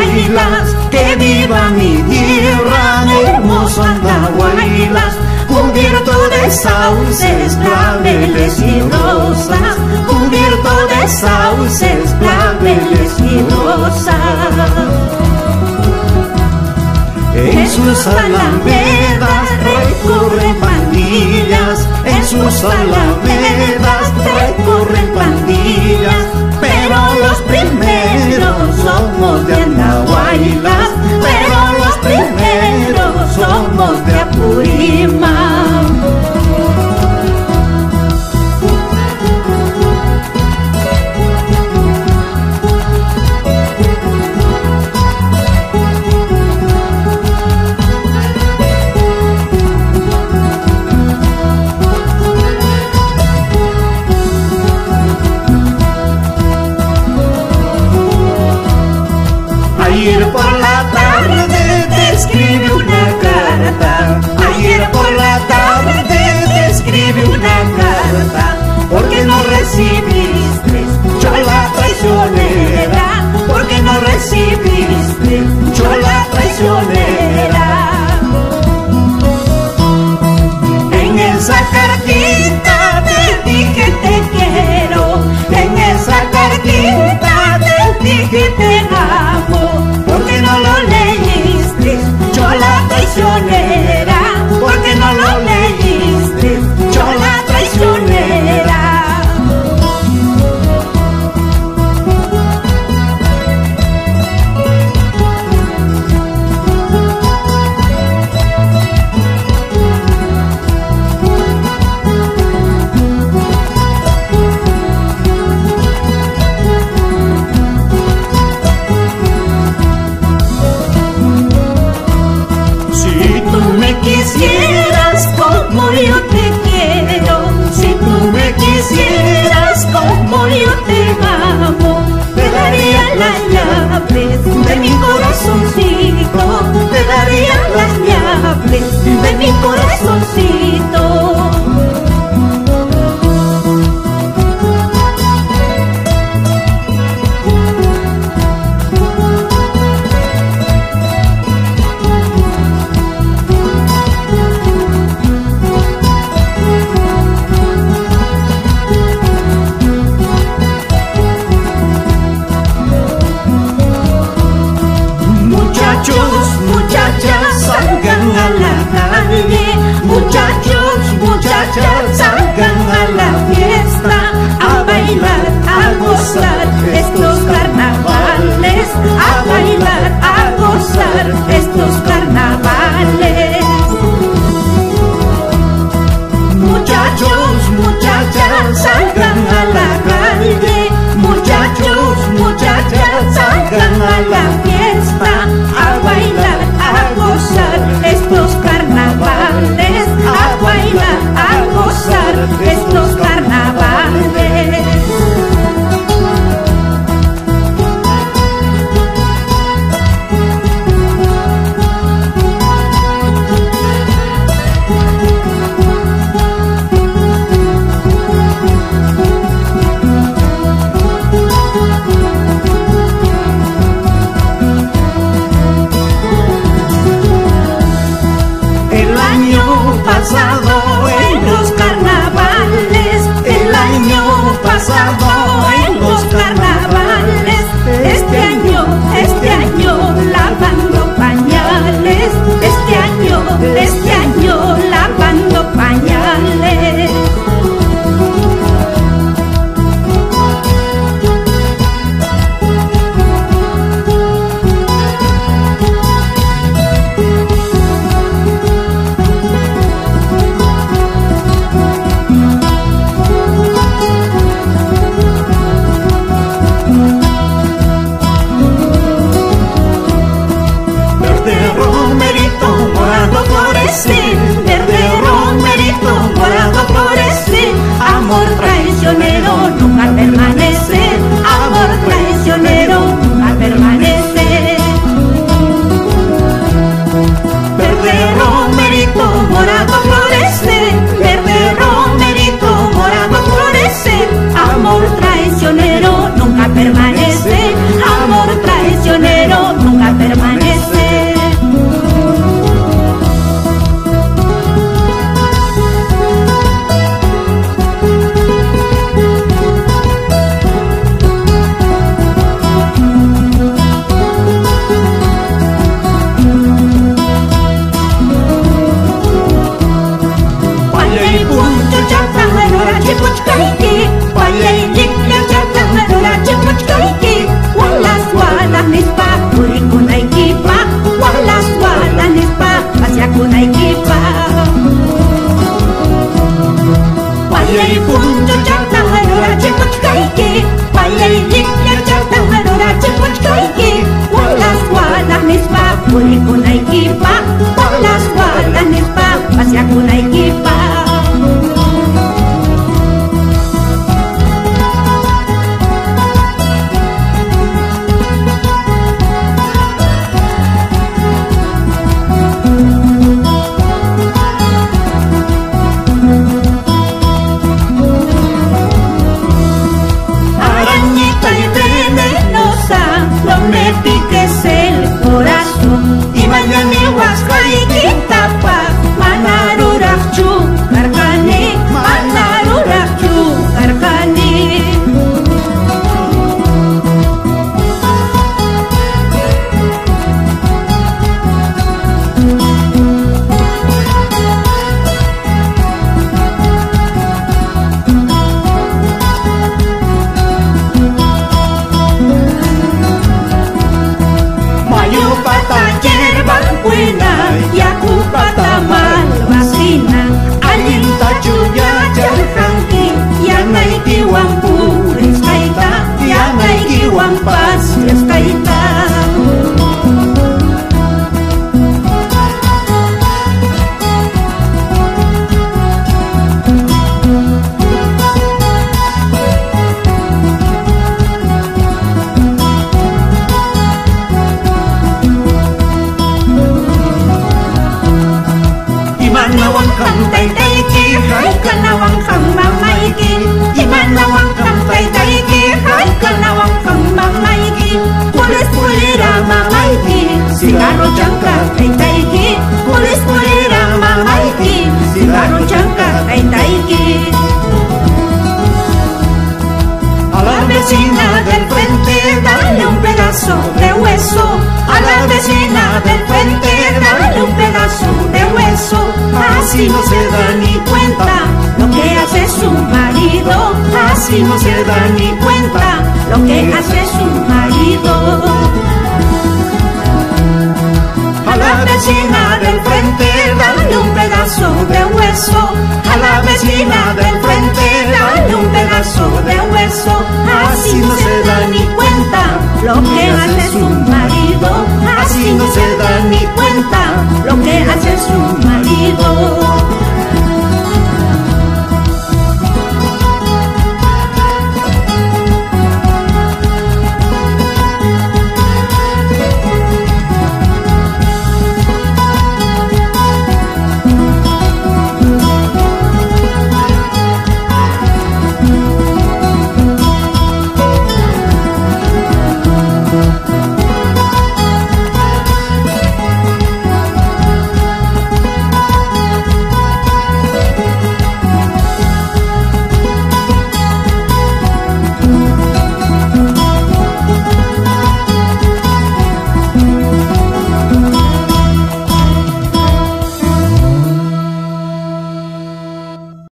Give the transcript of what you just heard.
hermoso Andahuaylas, que viva mi tierra, hermoso Andahuaylas, cubierto de sauces, claveles y rosas, cubierto de sauces, claveles y rosas. En sus alamedas recorren pandillas, en sus alamedas recorren En esa cartita te dije te quiero, en esa cartita te dije te quiero. mi corazón. pasado Iwan Paz está Iman Así no se da ni cuenta lo que hace su marido. Así no se da ni cuenta lo que hace su marido. A la vecina del frente, dale un pedazo de hueso. A la vecina del frente, dale un pedazo de hueso. Así no se da